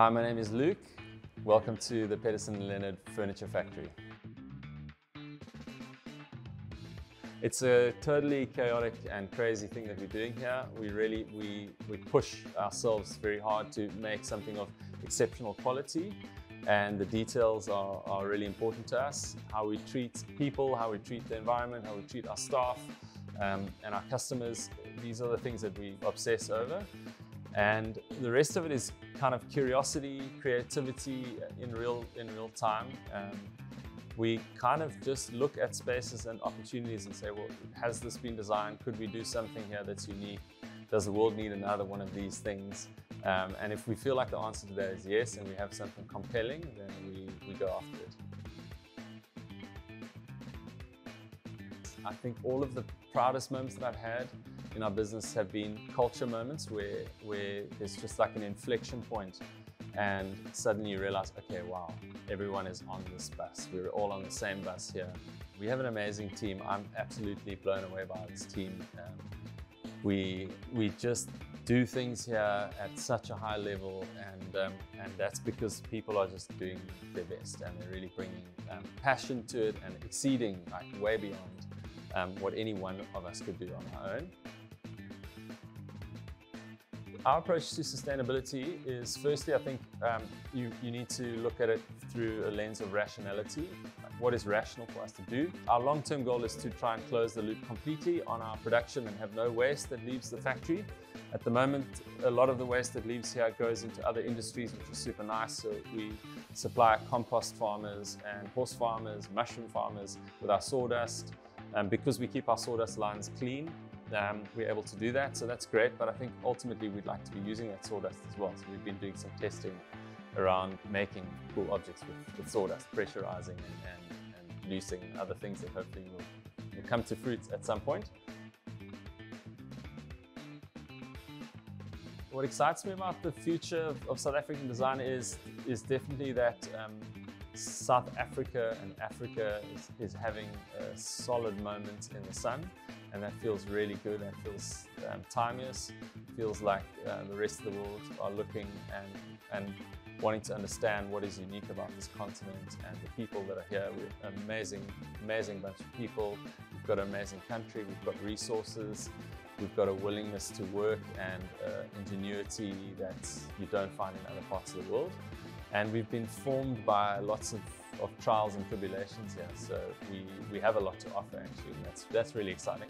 Hi, my name is Luke. Welcome to the Pedersen Lennard Furniture Factory. It's a totally chaotic and crazy thing that we're doing here. We really, we, we push ourselves very hard to make something of exceptional quality and the details are, are really important to us. How we treat people, how we treat the environment, how we treat our staff um, and our customers. These are the things that we obsess over. And the rest of it is kind of curiosity, creativity in real, in real time. Um, we kind of just look at spaces and opportunities and say, well, has this been designed? Could we do something here that's unique? Does the world need another one of these things? Um, and if we feel like the answer to that is yes, and we have something compelling, then we, we go after it. I think all of the proudest moments that I've had in our business have been culture moments where, where there's just like an inflection point and suddenly you realize, okay, wow, everyone is on this bus. We're all on the same bus here. We have an amazing team. I'm absolutely blown away by this team. Um, we, we just do things here at such a high level and, um, and that's because people are just doing their best and they're really bringing um, passion to it and exceeding like way beyond um, what any one of us could do on our own. Our approach to sustainability is firstly, I think um, you, you need to look at it through a lens of rationality. what is rational for us to do? Our long-term goal is to try and close the loop completely on our production and have no waste that leaves the factory. At the moment, a lot of the waste that leaves here goes into other industries, which is super nice. So we supply compost farmers and horse farmers, mushroom farmers with our sawdust. And because we keep our sawdust lines clean, um, we're able to do that. So that's great. But I think ultimately we'd like to be using that sawdust as well. So we've been doing some testing around making cool objects with, with sawdust, pressurizing and, and, and loosing and other things that hopefully will, will come to fruit at some point. What excites me about the future of, of South African design is, is definitely that um, South Africa and Africa is, is, having a solid moment in the sun and that feels really good and feels um, timeless. Feels like uh, the rest of the world are looking and, and wanting to understand what is unique about this continent and the people that are here. We're an amazing, amazing bunch of people. We've got an amazing country, we've got resources, we've got a willingness to work and uh, ingenuity that you don't find in other parts of the world. And we've been formed by lots of, of trials and tribulations here. So we, we have a lot to offer actually, and that's, that's really exciting.